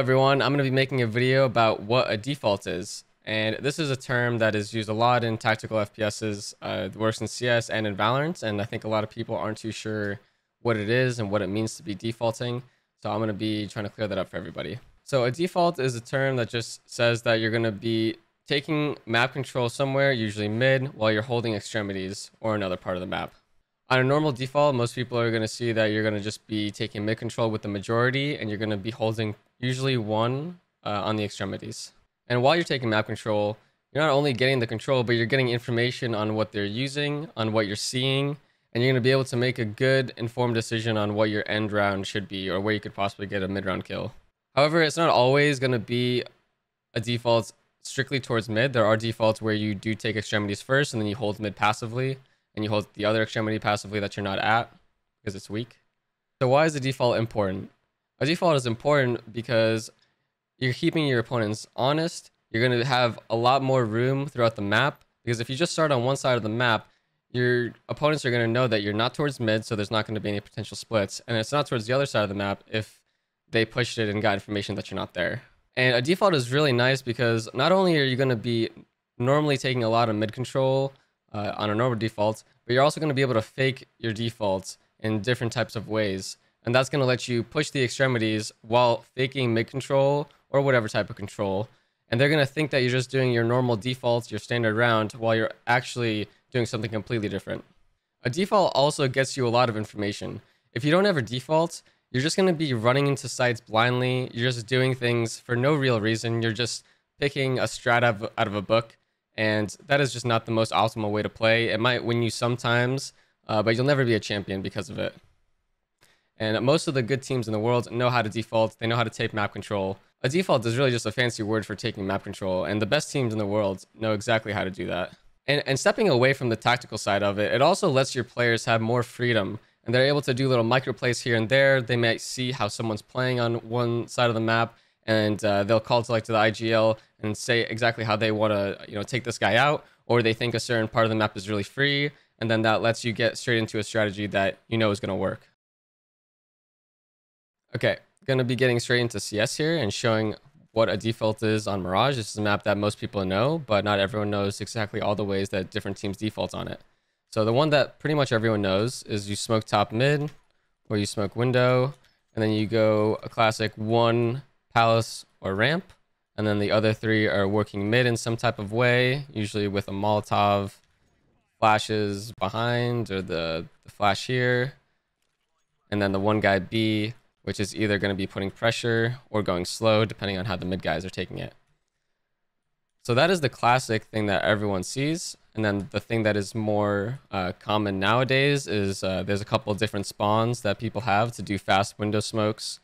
everyone, I'm going to be making a video about what a default is. And this is a term that is used a lot in tactical FPSs. Uh, works in CS and in Valorant, and I think a lot of people aren't too sure what it is and what it means to be defaulting. So I'm going to be trying to clear that up for everybody. So a default is a term that just says that you're going to be taking map control somewhere, usually mid, while you're holding extremities or another part of the map. On a normal default, most people are going to see that you're going to just be taking mid control with the majority, and you're going to be holding usually one uh, on the extremities. And while you're taking map control, you're not only getting the control, but you're getting information on what they're using, on what you're seeing, and you're going to be able to make a good, informed decision on what your end round should be or where you could possibly get a mid round kill. However, it's not always going to be a default strictly towards mid. There are defaults where you do take extremities first and then you hold mid passively and you hold the other extremity passively that you're not at because it's weak. So why is the default important? A default is important because you're keeping your opponents honest. You're going to have a lot more room throughout the map because if you just start on one side of the map, your opponents are going to know that you're not towards mid, so there's not going to be any potential splits. And it's not towards the other side of the map if they pushed it and got information that you're not there. And a default is really nice because not only are you going to be normally taking a lot of mid control uh, on a normal default, but you're also going to be able to fake your defaults in different types of ways. And that's going to let you push the extremities while faking mid control or whatever type of control. And they're going to think that you're just doing your normal defaults, your standard round, while you're actually doing something completely different. A default also gets you a lot of information. If you don't have a default, you're just going to be running into sites blindly. You're just doing things for no real reason. You're just picking a strat out of, a book and that is just not the most optimal way to play. It might win you sometimes, uh, but you'll never be a champion because of it. And most of the good teams in the world know how to default. They know how to take map control. A default is really just a fancy word for taking map control, and the best teams in the world know exactly how to do that. And, and stepping away from the tactical side of it, it also lets your players have more freedom, and they're able to do little micro plays here and there. They might see how someone's playing on one side of the map, and uh, they'll call to like to the IGL and say exactly how they want to you know take this guy out, or they think a certain part of the map is really free, and then that lets you get straight into a strategy that you know is going to work. Okay, to be getting straight into CS here and showing what a default is on Mirage. This is a map that most people know, but not everyone knows exactly all the ways that different teams default on it. So the one that pretty much everyone knows is you smoke top mid, or you smoke window, and then you go a classic one palace or ramp, and then the other three are working mid in some type of way, usually with a Molotov flashes behind or the, the flash here. And then the one guy B, which is either going to be putting pressure or going slow, depending on how the mid guys are taking it. So that is the classic thing that everyone sees. And then the thing that is more uh, common nowadays is uh, there's a couple different spawns that people have to do fast window smokes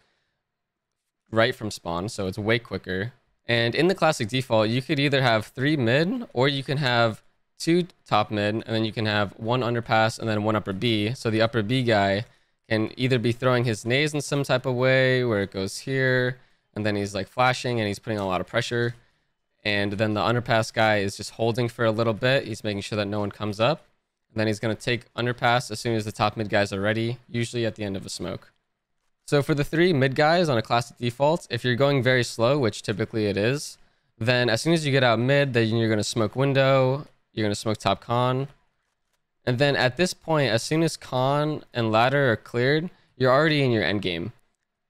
right from spawn. So it's way quicker and in the classic default, you could either have three mid or you can have two top mid and then you can have one underpass and then one upper B. So the upper B guy can either be throwing his nades in some type of way where it goes here and then he's like flashing and he's putting a lot of pressure. And then the underpass guy is just holding for a little bit. He's making sure that no one comes up. And then he's going to take underpass as soon as the top mid guys are ready, usually at the end of a smoke. So for the three mid guys on a classic default, if you're going very slow, which typically it is, then as soon as you get out mid, then you're going to smoke window, you're going to smoke top con. And then at this point, as soon as con and ladder are cleared, you're already in your end game.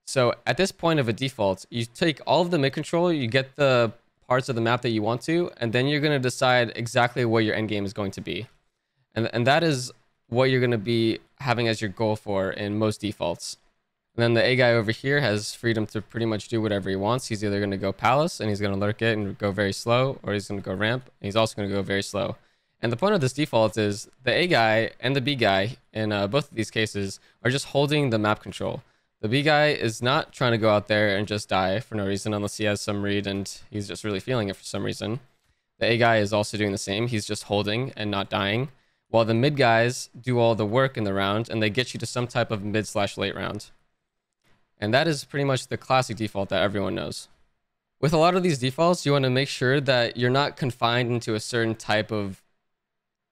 So at this point of a default, you take all of the mid control, you get the parts of the map that you want to, and then you're going to decide exactly what your end game is going to be. And, and that is what you're going to be having as your goal for in most defaults. And then the A guy over here has freedom to pretty much do whatever he wants. He's either going to go palace and he's going to lurk it and go very slow, or he's going to go ramp and he's also going to go very slow. And the point of this default is the A guy and the B guy in uh, both of these cases are just holding the map control. The B guy is not trying to go out there and just die for no reason unless he has some read and he's just really feeling it for some reason. The A guy is also doing the same. He's just holding and not dying. While the mid guys do all the work in the round and they get you to some type of mid slash late round. And that is pretty much the classic default that everyone knows. With a lot of these defaults, you want to make sure that you're not confined into a certain type of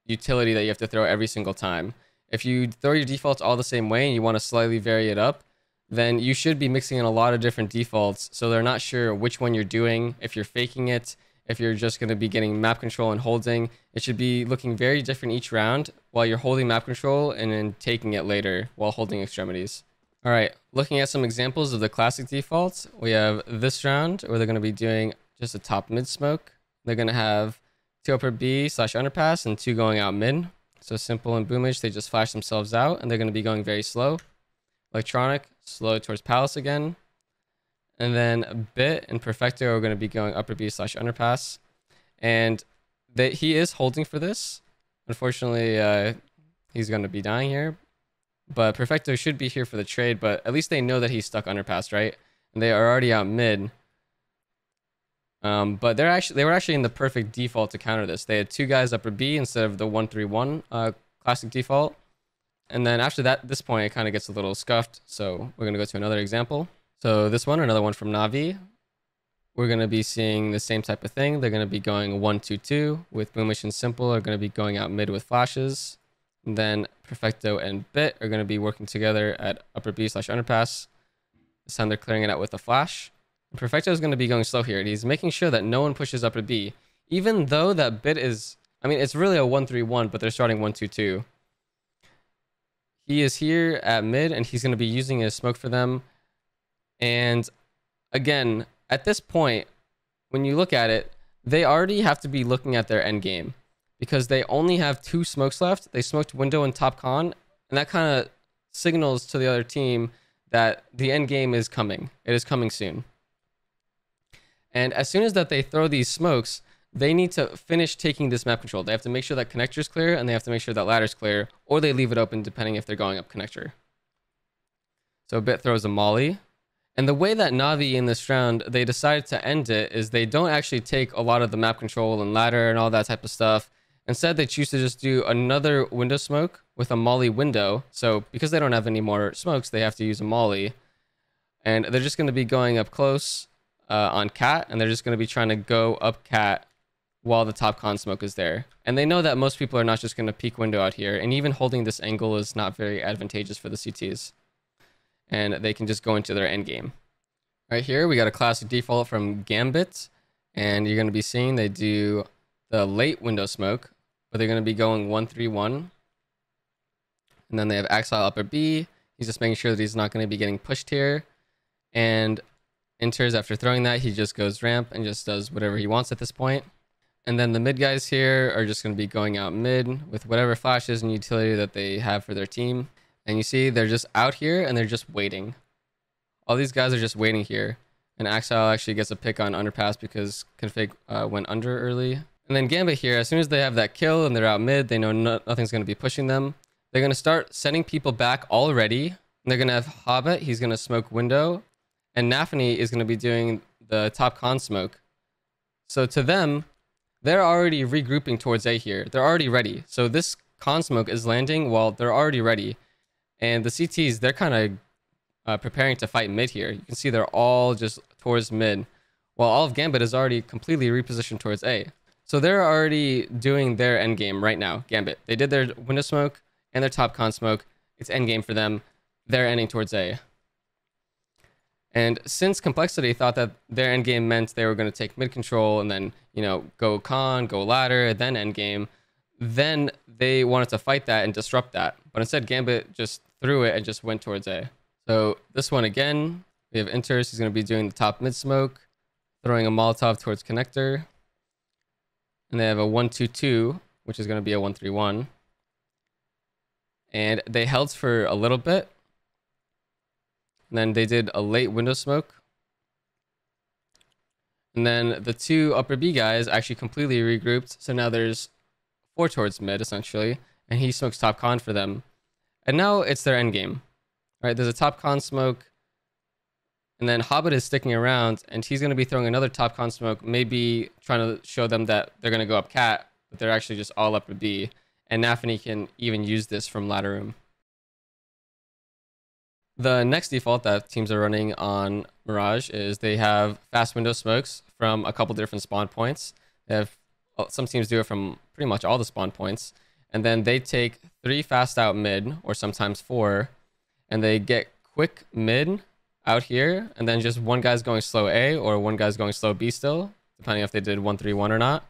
utility that you have to throw every single time. If you throw your defaults all the same way and you want to slightly vary it up, then you should be mixing in a lot of different defaults so they're not sure which one you're doing, if you're faking it, if you're just going to be getting map control and holding. It should be looking very different each round while you're holding map control and then taking it later while holding extremities. All right, looking at some examples of the classic defaults, we have this round where they're going to be doing just a top mid smoke. They're going to have two upper B slash underpass and two going out mid. So simple and boomish, they just flash themselves out and they're going to be going very slow. Electronic, slow towards Palace again. And then a Bit and Perfecto are going to be going upper B slash underpass. And they, he is holding for this. Unfortunately, uh, he's going to be dying here. But Perfecto should be here for the trade, but at least they know that he's stuck underpass, right? And they are already out mid. Um, but they're actually they were actually in the perfect default to counter this. They had two guys upper B instead of the one three one uh, classic default. And then after that, this point, it kind of gets a little scuffed. So we're going to go to another example. So this one, another one from Navi. We're going to be seeing the same type of thing. They're going to be going 1 2 2 with Boomish and Simple are going to be going out mid with flashes. And then Perfecto and Bit are going to be working together at upper B slash underpass. This time they're clearing it out with a flash. Perfecto is going to be going slow here. He's making sure that no one pushes upper B. Even though that Bit is, I mean, it's really a 1 3 1, but they're starting 1 2 2. He is here at mid and he's going to be using his smoke for them. And again, at this point, when you look at it, they already have to be looking at their end game because they only have two smokes left. They smoked window and top con, and that kind of signals to the other team that the end game is coming. It is coming soon. And as soon as that they throw these smokes, they need to finish taking this map control. They have to make sure that connector is clear and they have to make sure that ladder is clear or they leave it open depending if they're going up connector. So Bit throws a molly. And the way that Navi in this round, they decided to end it is they don't actually take a lot of the map control and ladder and all that type of stuff. Instead, they choose to just do another window smoke with a molly window. So because they don't have any more smokes, they have to use a molly. And they're just going to be going up close uh, on cat, and they're just going to be trying to go up cat while the top con smoke is there. And they know that most people are not just going to peek window out here, and even holding this angle is not very advantageous for the CTs. And they can just go into their end game. Right here, we got a classic default from Gambit, and you're going to be seeing they do the late window smoke, but they're going to be going 1-3-1. And then they have Axile upper B. He's just making sure that he's not going to be getting pushed here. And enters after throwing that, he just goes ramp and just does whatever he wants at this point. And then the mid guys here are just going to be going out mid with whatever flashes and utility that they have for their team. And you see they're just out here and they're just waiting. All these guys are just waiting here. And Axile actually gets a pick on underpass because config uh, went under early. And then Gambit here, as soon as they have that kill and they're out mid, they know no nothing's going to be pushing them. They're going to start sending people back already. And they're going to have Hobbit, he's going to smoke window. And Nafany is going to be doing the top con smoke. So to them, they're already regrouping towards A here. They're already ready. So this con smoke is landing while they're already ready. And the CTs, they're kind of uh, preparing to fight mid here. You can see they're all just towards mid, while all of Gambit is already completely repositioned towards A. So they're already doing their end game right now, Gambit. They did their window smoke and their top con smoke. It's end game for them. They're ending towards A. And since Complexity thought that their end game meant they were going to take mid control and then, you know, go con, go ladder, then end game, then they wanted to fight that and disrupt that. But instead, Gambit just threw it and just went towards A. So this one again, we have interz. He's going to be doing the top mid smoke, throwing a Molotov towards connector. And they have a 1 2 2, which is going to be a 1 3 1. And they held for a little bit and then they did a late window smoke. And then the two upper B guys actually completely regrouped. So now there's four towards mid, essentially. And he smokes top con for them. And now it's their end game. Right? There's a top con smoke. And then Hobbit is sticking around. And he's going to be throwing another top con smoke. Maybe trying to show them that they're going to go up cat. But they're actually just all upper B. And Nafany can even use this from ladder room. The next default that teams are running on Mirage is they have fast window smokes from a couple different spawn points. They have uh, some teams do it from pretty much all the spawn points, and then they take three fast out mid or sometimes four, and they get quick mid out here, and then just one guy's going slow A or one guy's going slow B still, depending if they did 1-3-1 or not.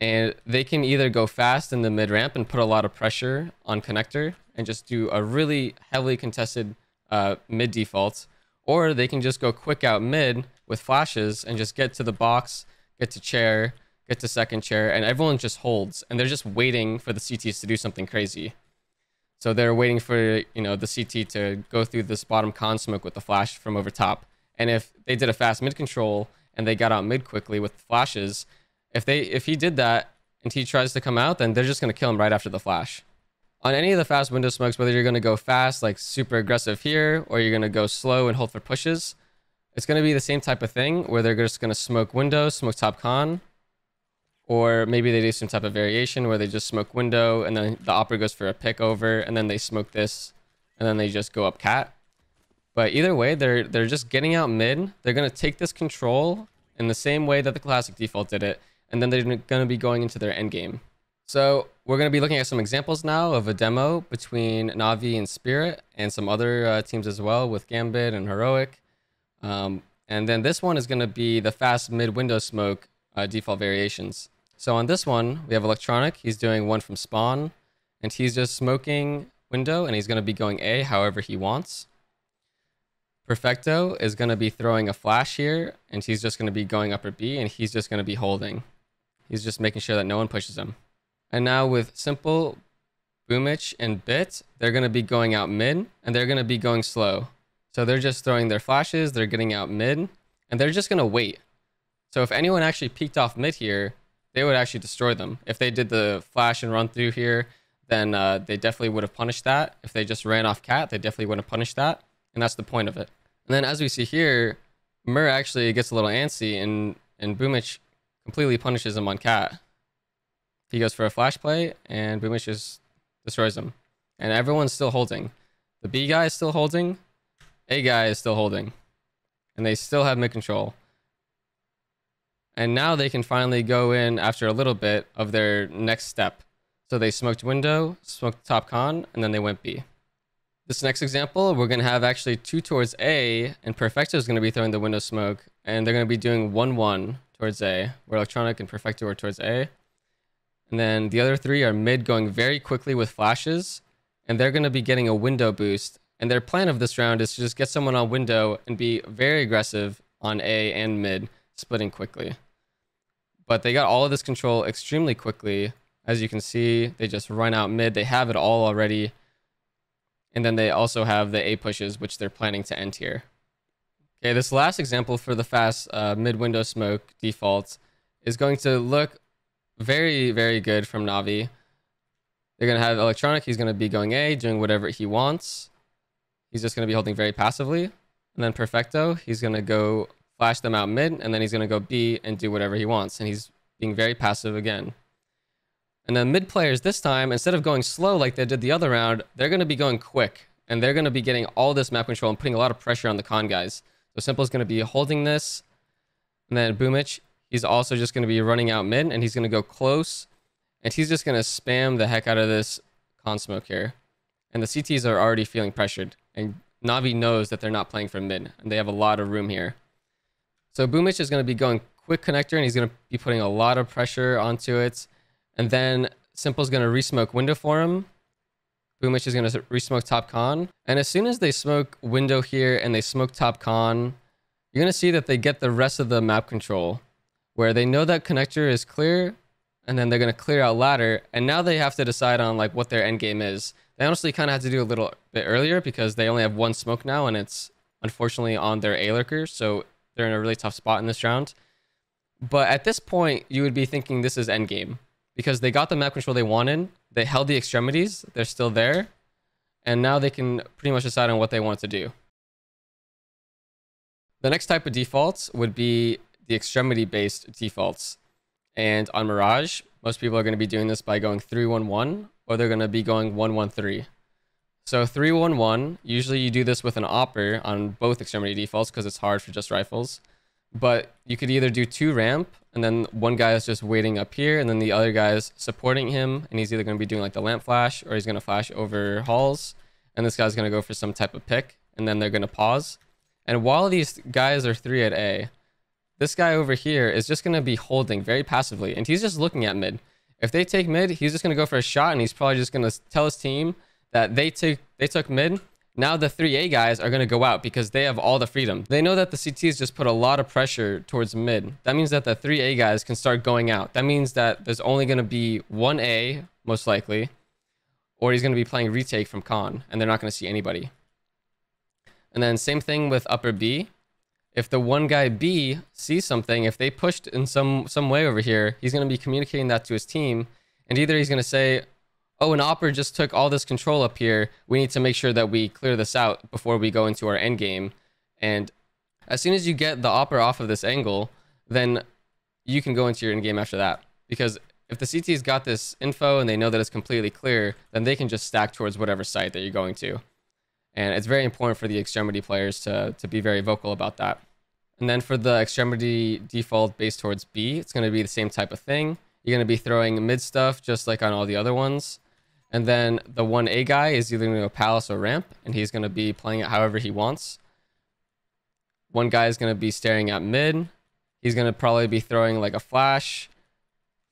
And they can either go fast in the mid ramp and put a lot of pressure on connector and just do a really heavily contested uh, mid default, or they can just go quick out mid with flashes and just get to the box, get to chair, get to second chair, and everyone just holds and they're just waiting for the CTs to do something crazy. So they're waiting for you know the CT to go through this bottom con smoke with the flash from over top. And if they did a fast mid control and they got out mid quickly with flashes, if they if he did that and he tries to come out, then they're just gonna kill him right after the flash. On any of the fast window smokes, whether you're gonna go fast, like super aggressive here, or you're gonna go slow and hold for pushes, it's gonna be the same type of thing where they're just gonna smoke window, smoke top con, or maybe they do some type of variation where they just smoke window and then the opper goes for a pick over and then they smoke this and then they just go up cat. But either way, they're they're just getting out mid. They're gonna take this control in the same way that the classic default did it, and then they're gonna be going into their end game. So we're gonna be looking at some examples now of a demo between Navi and Spirit and some other uh, teams as well with Gambit and Heroic. Um, and then this one is gonna be the fast mid window smoke uh, default variations. So on this one, we have Electronic. He's doing one from spawn, and he's just smoking window, and he's going to be going A however he wants. Perfecto is going to be throwing a flash here, and he's just going to be going upper B, and he's just going to be holding. He's just making sure that no one pushes him. And now with Simple, Boomich, and Bit, they're going to be going out mid, and they're going to be going slow. So they're just throwing their flashes, they're getting out mid, and they're just going to wait. So if anyone actually peeked off mid here, they would actually destroy them. If they did the flash and run through here, then uh, they definitely would have punished that. If they just ran off cat, they definitely wouldn't have punished that. And that's the point of it. And then as we see here, mir actually gets a little antsy and, and Boomich completely punishes him on cat. He goes for a flash play and Boomich just destroys him. And everyone's still holding. The B guy is still holding. A guy is still holding. And they still have mid control. And now they can finally go in after a little bit of their next step. So they smoked window, smoked top con, and then they went B. This next example, we're going to have actually two towards A, and Perfecto is going to be throwing the window smoke, and they're going to be doing 1-1 towards A, where Electronic and Perfecto are towards A. And then the other three are mid going very quickly with flashes, and they're going to be getting a window boost. And their plan of this round is to just get someone on window and be very aggressive on A and mid splitting quickly. But they got all of this control extremely quickly. As you can see, they just run out mid. They have it all already. And then they also have the A pushes, which they're planning to end here. Okay, this last example for the fast uh, mid-window smoke default is going to look very, very good from Navi. They're going to have Electronic. He's going to be going A, doing whatever he wants. He's just going to be holding very passively. And then Perfecto, he's going to go flash them out mid, and then he's going to go B and do whatever he wants. And he's being very passive again. And then mid players this time, instead of going slow like they did the other round, they're going to be going quick. And they're going to be getting all this map control and putting a lot of pressure on the con guys. So Simple is going to be holding this. And then Boomich, he's also just going to be running out mid, and he's going to go close. And he's just going to spam the heck out of this con smoke here. And the CTs are already feeling pressured. And Navi knows that they're not playing from mid, and they have a lot of room here. So Boomich is going to be going quick connector and he's going to be putting a lot of pressure onto it. And then Simple's going to resmoke window for him. Boomich is going to resmoke top con. And as soon as they smoke window here and they smoke top con, you're going to see that they get the rest of the map control where they know that connector is clear and then they're going to clear out ladder. And now they have to decide on like what their end game is. They honestly kind of had to do a little bit earlier because they only have one smoke now and it's unfortunately on their A lurker. So they're in a really tough spot in this round. But at this point, you would be thinking this is end game because they got the map control they wanted. They held the extremities. They're still there. And now they can pretty much decide on what they want to do. The next type of defaults would be the extremity based defaults. And on Mirage, most people are going to be doing this by going 311 or they're going to be going 113. So 311, usually you do this with an opper on both extremity defaults because it's hard for just rifles. But you could either do two ramp and then one guy is just waiting up here and then the other guy is supporting him and he's either going to be doing like the lamp flash or he's going to flash over halls and this guy's going to go for some type of pick and then they're going to pause. And while these guys are three at A, this guy over here is just going to be holding very passively, and he's just looking at mid. If they take mid, he's just going to go for a shot, and he's probably just going to tell his team that they took they took mid. Now the 3A guys are going to go out because they have all the freedom. They know that the CTs just put a lot of pressure towards mid. That means that the 3A guys can start going out. That means that there's only going to be one A, most likely, or he's going to be playing retake from con, and they're not going to see anybody. And then same thing with upper B. If the one guy B sees something, if they pushed in some some way over here, he's going to be communicating that to his team, and either he's going to say, "Oh, an opper just took all this control up here. We need to make sure that we clear this out before we go into our end game." And as soon as you get the opper off of this angle, then you can go into your end game after that. Because if the CT's got this info and they know that it's completely clear, then they can just stack towards whatever site that you're going to. And it's very important for the extremity players to, to be very vocal about that. And then for the extremity default based towards B, it's going to be the same type of thing. You're going to be throwing mid stuff just like on all the other ones. And then the 1A guy is either going to go palace or ramp, and he's going to be playing it however he wants. One guy is going to be staring at mid. He's going to probably be throwing like a flash,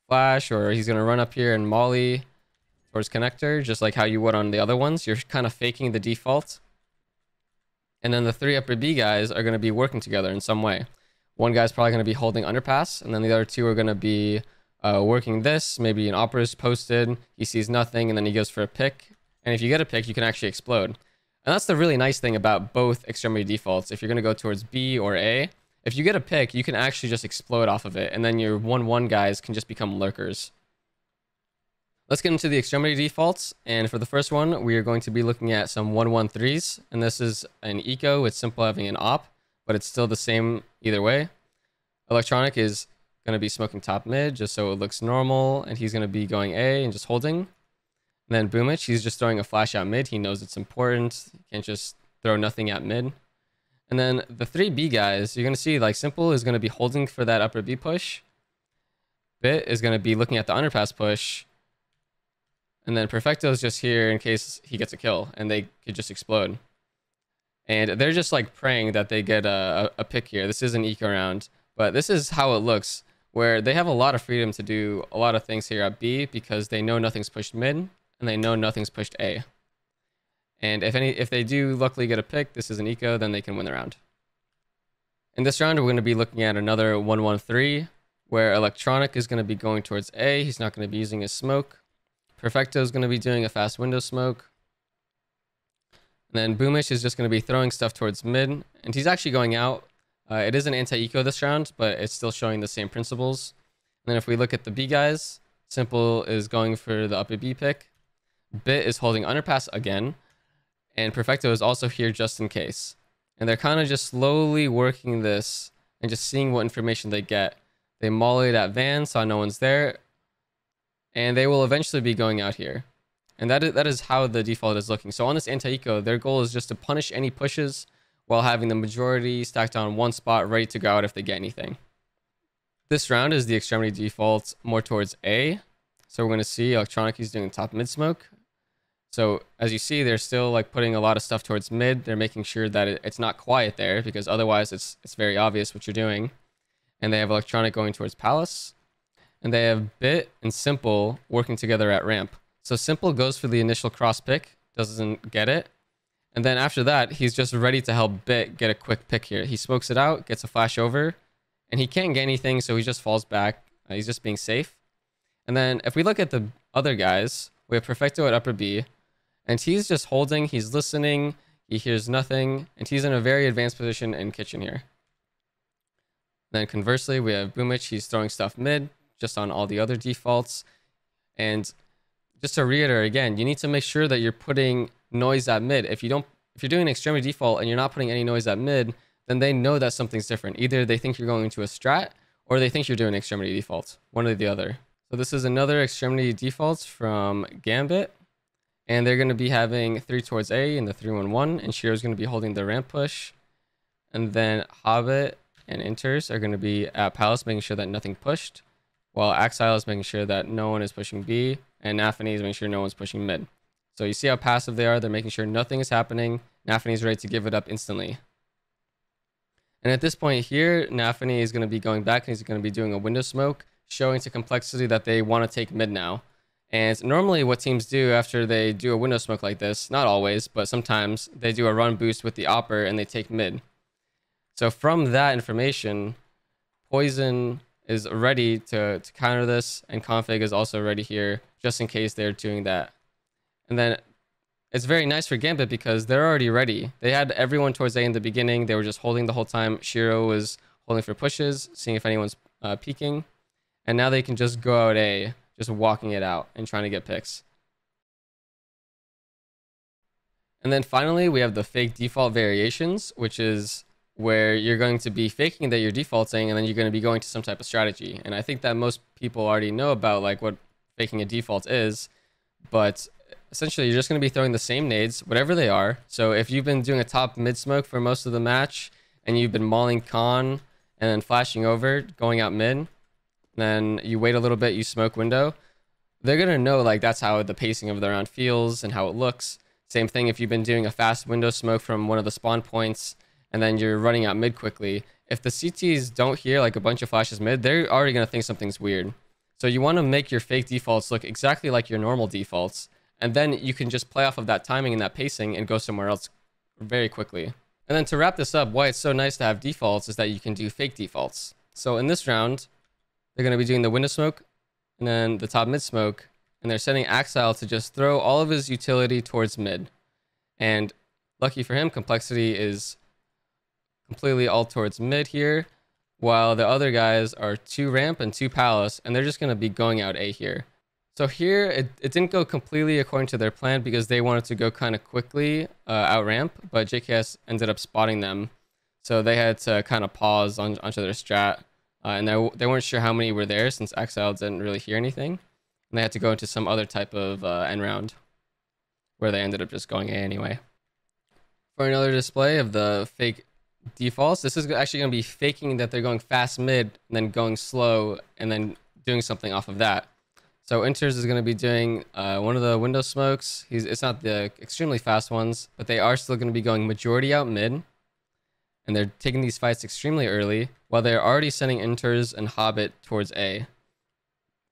flash, or he's going to run up here and molly towards connector, just like how you would on the other ones. You're kind of faking the default. And then the three upper B guys are going to be working together in some way. One guy's probably going to be holding underpass, and then the other two are going to be uh, working this. Maybe an opper's posted, he sees nothing, and then he goes for a pick. And if you get a pick, you can actually explode. And that's the really nice thing about both extremity defaults. If you're going to go towards B or A, if you get a pick, you can actually just explode off of it, and then your 1-1 guys can just become lurkers. Let's get into the extremity defaults. And for the first one, we are going to be looking at some 113s. And this is an eco with simple having an op, but it's still the same either way. Electronic is going to be smoking top mid just so it looks normal. And he's going to be going A and just holding. And then Boomich, he's just throwing a flash out mid. He knows it's important. He can't just throw nothing at mid. And then the three B guys, you're going to see like Simple is going to be holding for that upper B push. Bit is going to be looking at the underpass push and then Perfecto is just here in case he gets a kill and they could just explode. And they're just like praying that they get a, a pick here. This is an eco round, but this is how it looks where they have a lot of freedom to do a lot of things here at B because they know nothing's pushed mid and they know nothing's pushed A. And if any, if they do luckily get a pick, this is an eco, then they can win the round. In this round, we're going to be looking at another 1-1-3, where Electronic is going to be going towards A. He's not going to be using his smoke. Perfecto is going to be doing a fast window smoke. And then Boomish is just going to be throwing stuff towards mid. And he's actually going out. Uh, it is an anti-eco this round, but it's still showing the same principles. And then if we look at the B guys, Simple is going for the upper B pick. Bit is holding underpass again. And Perfecto is also here just in case. And they're kind of just slowly working this and just seeing what information they get. They mollied at Van, saw no one's there, and they will eventually be going out here. And that is, that is how the default is looking. So on this anti-eco, their goal is just to punish any pushes while having the majority stacked on one spot ready to go out if they get anything. This round is the extremity default more towards A. So we're going to see Electronic is doing top mid smoke. So as you see, they're still like putting a lot of stuff towards mid. They're making sure that it, it's not quiet there because otherwise it's, it's very obvious what you're doing. And they have Electronic going towards Palace and they have Bit and Simple working together at ramp. So Simple goes for the initial cross pick, doesn't get it. And then after that, he's just ready to help Bit get a quick pick here. He smokes it out, gets a flash over, and he can't get anything, so he just falls back. Uh, he's just being safe. And then if we look at the other guys, we have Perfecto at upper B, and he's just holding, he's listening, he hears nothing, and he's in a very advanced position in kitchen here. Then conversely, we have Boomich, he's throwing stuff mid, just on all the other defaults. And just to reiterate again, you need to make sure that you're putting noise at mid. If you don't, if you're doing an extremity default and you're not putting any noise at mid, then they know that something's different. Either they think you're going into a strat or they think you're doing extremity default, one or the other. So this is another extremity default from Gambit. And they're going to be having 3 towards A in the 311, and Shiro's going to be holding the ramp push. And then Hobbit and interz are going to be at Palace, making sure that nothing pushed while Axile is making sure that no one is pushing B, and Nafany is making sure no one's pushing mid. So you see how passive they are. They're making sure nothing is happening, Nafany's ready to give it up instantly. And at this point here, Nafany is going to be going back and he's going to be doing a window smoke, showing to complexity that they want to take mid now. And normally what teams do after they do a window smoke like this, not always, but sometimes they do a run boost with the Opper and they take mid. So from that information, poizon is ready to, to counter this and Config is also ready here just in case they're doing that. And then it's very nice for Gambit because they're already ready. They had everyone towards A in the beginning. They were just holding the whole time. Shiro was holding for pushes, seeing if anyone's uh, peeking. And now they can just go out A just walking it out and trying to get picks. And then finally, we have the fake default variations, which is where you're going to be faking that you're defaulting and then you're going to be going to some type of strategy. And I think that most people already know about like what faking a default is, but essentially you're just going to be throwing the same nades, whatever they are. So if you've been doing a top mid smoke for most of the match and you've been mauling con and then flashing over, going out mid, then you wait a little bit, you smoke window, they're going to know like that's how the pacing of the round feels and how it looks. Same thing if you've been doing a fast window smoke from one of the spawn points and then you're running out mid quickly. If the CTs don't hear like a bunch of flashes mid, they're already going to think something's weird. So you want to make your fake defaults look exactly like your normal defaults. And then you can just play off of that timing and that pacing and go somewhere else very quickly. And then to wrap this up, why it's so nice to have defaults is that you can do fake defaults. So in this round, they're going to be doing the window smoke and then the top mid smoke. And they're setting Axile to just throw all of his utility towards mid. And lucky for him, complexity is completely all towards mid here. While the other guys are two ramp and two palace. And they're just going to be going out A here. So here, it, it didn't go completely according to their plan because they wanted to go kind of quickly uh, out ramp. But JKS ended up spotting them. So they had to kind of pause on, onto their strat uh, and they, they weren't sure how many were there since Axile didn't really hear anything. And they had to go into some other type of uh, end round where they ended up just going A anyway. For another display of the fake defaults, this is actually going to be faking that they're going fast mid and then going slow and then doing something off of that. So interz is going to be doing uh, one of the window smokes. He's, it's not the extremely fast ones, but they are still going to be going majority out mid and they're taking these fights extremely early, while they're already sending interz and Hobbit towards A.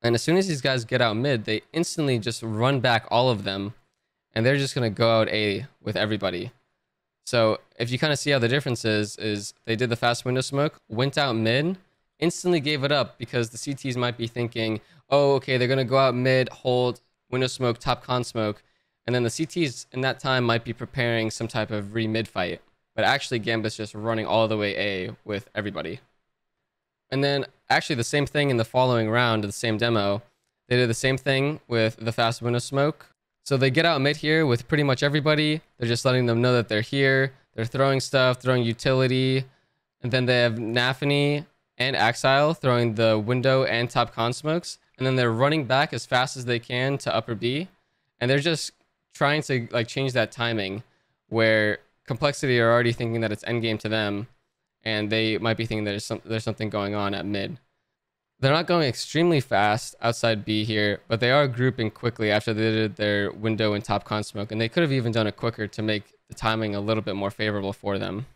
And as soon as these guys get out mid, they instantly just run back all of them, and they're just gonna go out A with everybody. So if you kind of see how the difference is, is they did the fast window smoke, went out mid, instantly gave it up because the CTs might be thinking, oh, okay, they're gonna go out mid, hold window smoke, top con smoke, and then the CTs in that time might be preparing some type of re mid fight but actually Gambit's just running all the way A with everybody. And then actually the same thing in the following round the same demo. They did the same thing with the fast window smoke. So they get out mid here with pretty much everybody. They're just letting them know that they're here. They're throwing stuff, throwing utility. And then they have Nafany and Axile throwing the window and top con smokes. And then they're running back as fast as they can to upper B. And they're just trying to like change that timing where complexity are already thinking that it's endgame to them, and they might be thinking there's some there's something going on at mid. They're not going extremely fast outside B here, but they are grouping quickly after they did their window and top con smoke, and they could have even done it quicker to make the timing a little bit more favorable for them.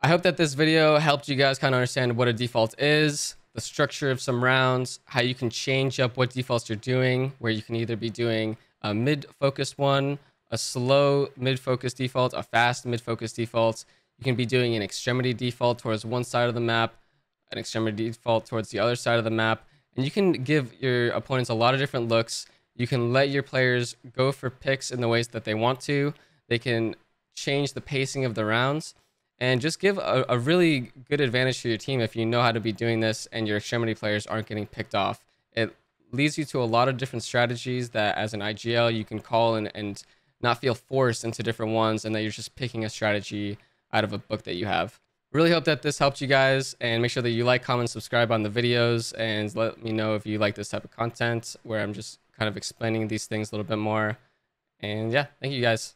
I hope that this video helped you guys kind of understand what a default is, the structure of some rounds, how you can change up what defaults you're doing, where you can either be doing a mid-focused one, a slow mid-focus default, a fast mid-focus default. You can be doing an extremity default towards one side of the map, an extremity default towards the other side of the map, and you can give your opponents a lot of different looks. You can let your players go for picks in the ways that they want to. They can change the pacing of the rounds and just give a, a really good advantage to your team if you know how to be doing this and your extremity players aren't getting picked off. It leads you to a lot of different strategies that as an IGL you can call and, and not feel forced into different ones and that you're just picking a strategy out of a book that you have. Really hope that this helped you guys and make sure that you like, comment, subscribe on the videos and let me know if you like this type of content where I'm just kind of explaining these things a little bit more. And yeah, thank you guys.